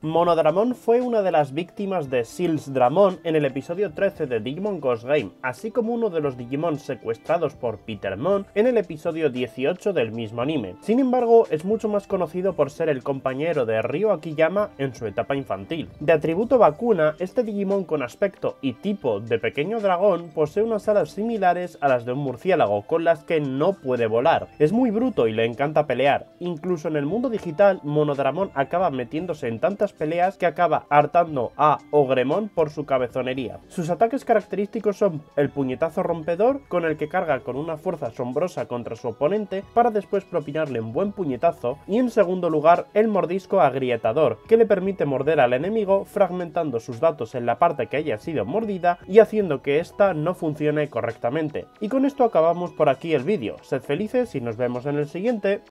Monodramon fue una de las víctimas de Dramon en el episodio 13 de Digimon Ghost Game, así como uno de los Digimon secuestrados por Petermon en el episodio 18 del mismo anime. Sin embargo, es mucho más conocido por ser el compañero de Ryo Akiyama en su etapa infantil. De atributo vacuna, este Digimon con aspecto y tipo de pequeño dragón posee unas alas similares a las de un murciélago, con las que no puede volar. Es muy bruto y le encanta pelear. Incluso en el mundo digital, Monodramon acaba metiéndose en tantas peleas que acaba hartando a Ogremon por su cabezonería. Sus ataques característicos son el puñetazo rompedor, con el que carga con una fuerza asombrosa contra su oponente para después propinarle un buen puñetazo, y en segundo lugar el mordisco agrietador, que le permite morder al enemigo fragmentando sus datos en la parte que haya sido mordida y haciendo que ésta no funcione correctamente. Y con esto acabamos por aquí el vídeo. Sed felices y nos vemos en el siguiente.